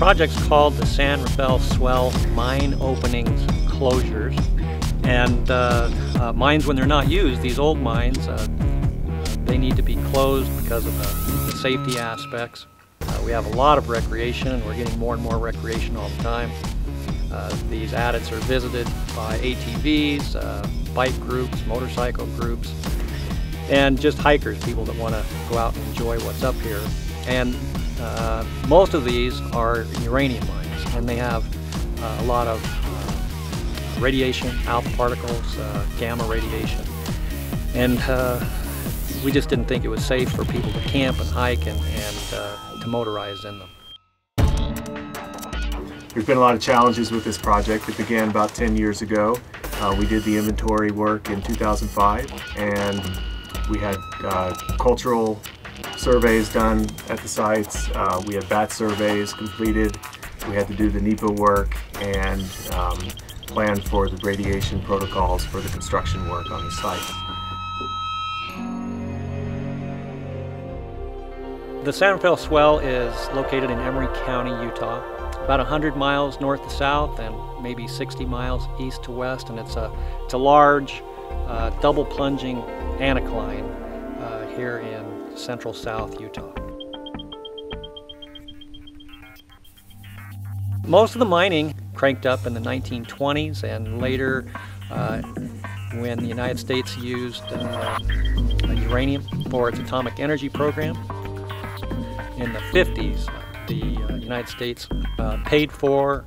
Uh, project's called the San Rafael Swell Mine Openings Closures. And uh, uh, mines, when they're not used, these old mines, uh, they need to be closed because of the, the safety aspects. Uh, we have a lot of recreation, and we're getting more and more recreation all the time. Uh, these adits are visited by ATVs, bike groups, motorcycle groups, and just hikers, people that want to go out and enjoy what's up here. And uh, most of these are uranium mines, and they have uh, a lot of uh, radiation, alpha particles, uh, gamma radiation. And uh, we just didn't think it was safe for people to camp and hike and, and to motorize in them. There's been a lot of challenges with this project. It began about 10 years ago. we did the inventory work in 2005 and we had cultural surveys done at the sites. Uh, we had bat surveys completed. We had to do the NEPA work and um, plan for the radiation protocols for the construction work on the site. The San Rafael Swell is located in Emery County, Utah, about 100 miles north to south and maybe 60 miles east to west, and it's a, it's a large uh, double plunging anticline uh, here in central south Utah. Most of the mining cranked up in the 1920s and later uh, when the United States used uh, uranium for its atomic energy program. In the 50s, the uh, United States uh, paid for,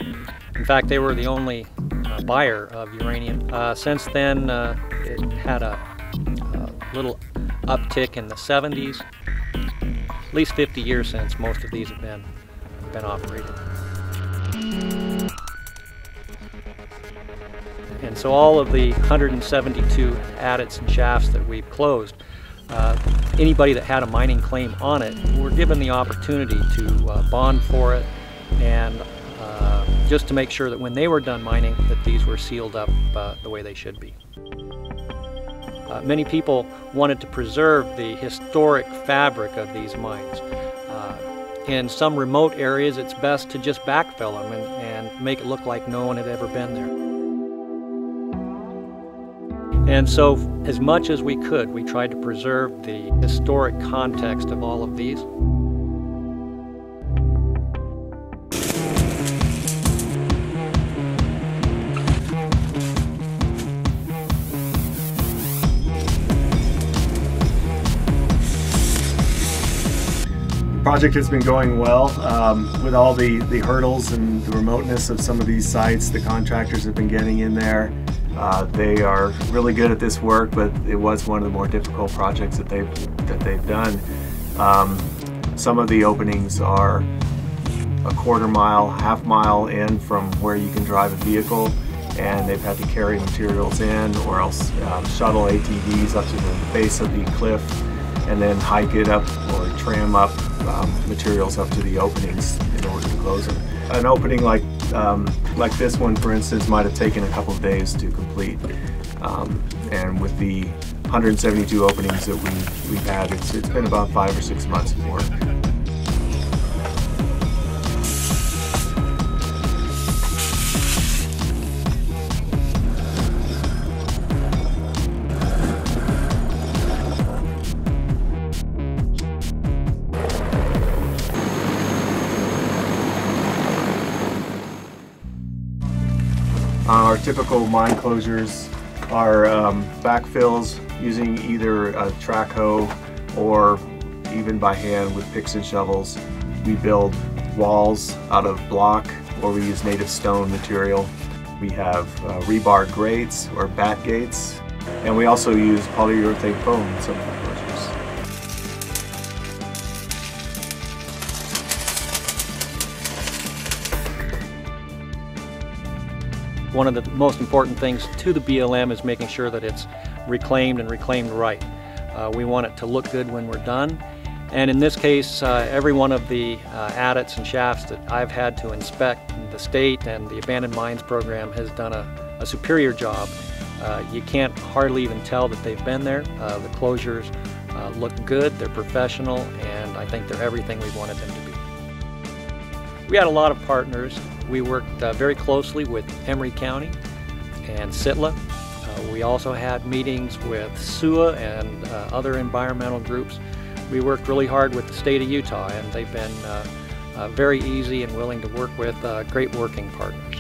in fact, they were the only uh, buyer of uranium. Uh, since then, it had a little uptick in the 70s. At least 50 years since most of these have been, been operated. And so all of the 172 adits and shafts that we've closed, uh, anybody that had a mining claim on it were given the opportunity to uh, bond for it and uh, just to make sure that when they were done mining that these were sealed up uh, the way they should be. Uh, many people wanted to preserve the historic fabric of these mines. Uh, in some remote areas, it's best to just backfill them and, and make it look like no one had ever been there. And so, as much as we could, we tried to preserve the historic context of all of these. Project has been going well um, with all the, the hurdles and the remoteness of some of these sites. The contractors have been getting in there. Uh, they are really good at this work, but it was one of the more difficult projects that they've that they've done. Um, some of the openings are a quarter mile, half mile in from where you can drive a vehicle, and they've had to carry materials in or else um, shuttle ATVs up to the base of the cliff and then hike it up or tram up um, materials up to the openings in order to close them. An opening like um, like this one, for instance, might have taken a couple of days to complete. Um, and with the 172 openings that we've, we've had, it's, it's been about five or six months work. Typical mine closures are um, backfills using either a track hoe or even by hand with picks and shovels. We build walls out of block or we use native stone material. We have uh, rebar grates or bat gates and we also use polyurethane foam One of the most important things to the BLM is making sure that it's reclaimed and reclaimed right. Uh, we want it to look good when we're done. And in this case, uh, every one of the uh, adits and shafts that I've had to inspect, the state and the Abandoned Mines program has done a, a superior job. Uh, you can't hardly even tell that they've been there. Uh, the closures uh, look good, they're professional, and I think they're everything we wanted them to be. we had a lot of partners. We worked uh, very closely with Emery County and SITLA. Uh, we also had meetings with SUWA and uh, other environmental groups. We worked really hard with the state of Utah and they've been uh, uh, very easy and willing to work with uh, great working partners.